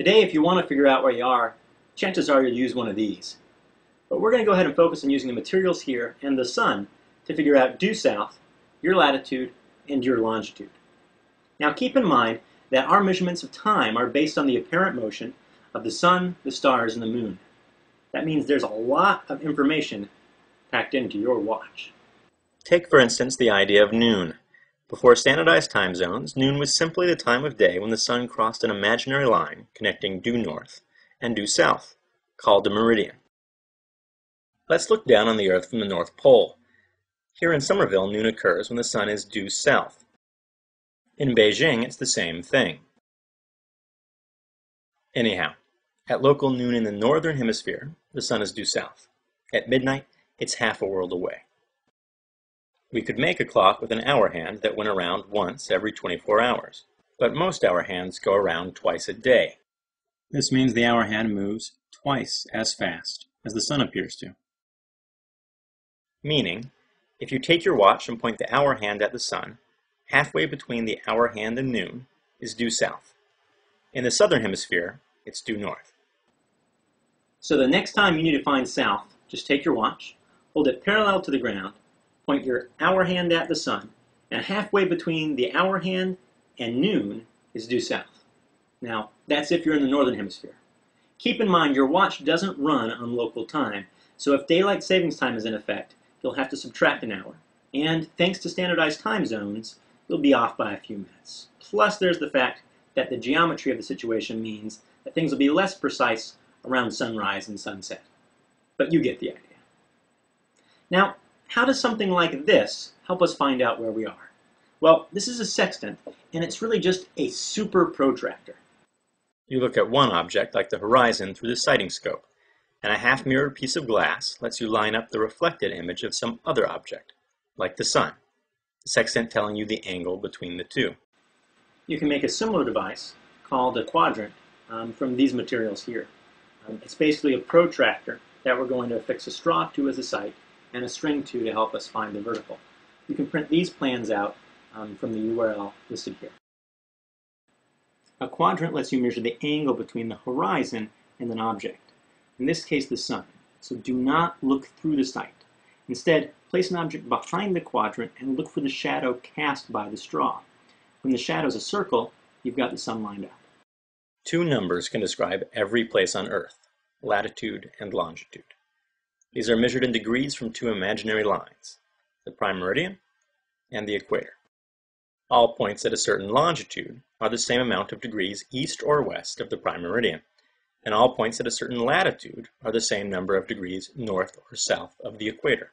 Today, if you want to figure out where you are, chances are you'll use one of these. But we're going to go ahead and focus on using the materials here and the sun to figure out due south, your latitude, and your longitude. Now keep in mind that our measurements of time are based on the apparent motion of the sun, the stars, and the moon. That means there's a lot of information packed into your watch. Take, for instance, the idea of noon. Before standardized time zones, noon was simply the time of day when the sun crossed an imaginary line connecting due north and due south, called the meridian. Let's look down on the Earth from the North Pole. Here in Somerville, noon occurs when the sun is due south. In Beijing, it's the same thing. Anyhow, at local noon in the northern hemisphere, the sun is due south. At midnight, it's half a world away. We could make a clock with an hour hand that went around once every 24 hours, but most hour hands go around twice a day. This means the hour hand moves twice as fast as the sun appears to. Meaning, if you take your watch and point the hour hand at the sun, halfway between the hour hand and noon is due south. In the southern hemisphere, it's due north. So the next time you need to find south, just take your watch, hold it parallel to the ground, point your hour hand at the sun, and halfway between the hour hand and noon is due south. Now, that's if you're in the northern hemisphere. Keep in mind your watch doesn't run on local time, so if daylight savings time is in effect, you'll have to subtract an hour. And thanks to standardized time zones, you'll be off by a few minutes. Plus, there's the fact that the geometry of the situation means that things will be less precise around sunrise and sunset. But you get the idea. Now, how does something like this help us find out where we are? Well, this is a sextant, and it's really just a super protractor. You look at one object, like the horizon, through the sighting scope, and a half-mirrored piece of glass lets you line up the reflected image of some other object, like the sun, the sextant telling you the angle between the two. You can make a similar device called a quadrant um, from these materials here. Um, it's basically a protractor that we're going to affix a straw to as a sight and a string to to help us find the vertical. You can print these plans out um, from the URL listed here. A quadrant lets you measure the angle between the horizon and an object, in this case the sun. So do not look through the sight. Instead, place an object behind the quadrant and look for the shadow cast by the straw. When the shadow is a circle, you've got the sun lined up. Two numbers can describe every place on Earth, latitude and longitude. These are measured in degrees from two imaginary lines, the prime meridian and the equator. All points at a certain longitude are the same amount of degrees east or west of the prime meridian, and all points at a certain latitude are the same number of degrees north or south of the equator.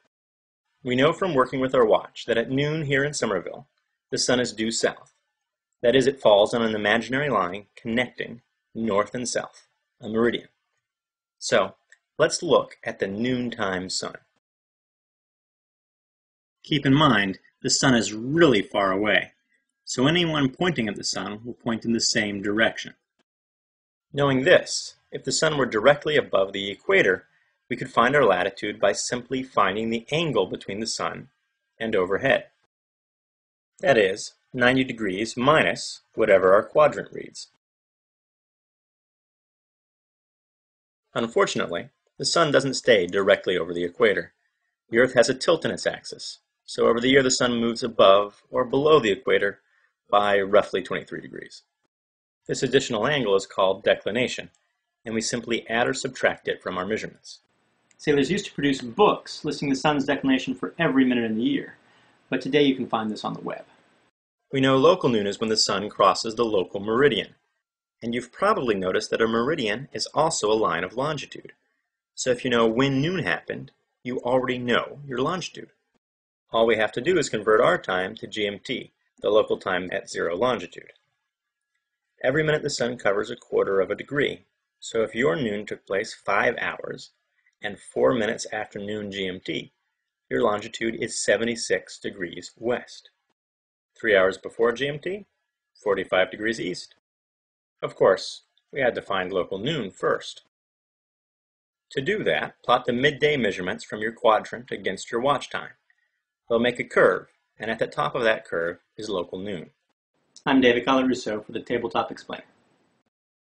We know from working with our watch that at noon here in Somerville, the sun is due south. That is, it falls on an imaginary line connecting north and south, a meridian. So, Let's look at the noontime sun. Keep in mind, the sun is really far away, so anyone pointing at the sun will point in the same direction. Knowing this, if the sun were directly above the equator, we could find our latitude by simply finding the angle between the sun and overhead. That is, 90 degrees minus whatever our quadrant reads. Unfortunately, the Sun doesn't stay directly over the equator. The Earth has a tilt in its axis, so over the year the Sun moves above or below the equator by roughly 23 degrees. This additional angle is called declination, and we simply add or subtract it from our measurements. Sailors used to produce books listing the sun's declination for every minute in the year, but today you can find this on the web. We know local noon is when the sun crosses the local meridian, and you've probably noticed that a meridian is also a line of longitude. So if you know when noon happened, you already know your longitude. All we have to do is convert our time to GMT, the local time at zero longitude. Every minute the sun covers a quarter of a degree, so if your noon took place 5 hours and 4 minutes after noon GMT, your longitude is 76 degrees west. 3 hours before GMT, 45 degrees east. Of course, we had to find local noon first. To do that, plot the midday measurements from your quadrant against your watch time. They'll make a curve, and at the top of that curve is local noon. I'm David Colarusso for the Tabletop Explainer.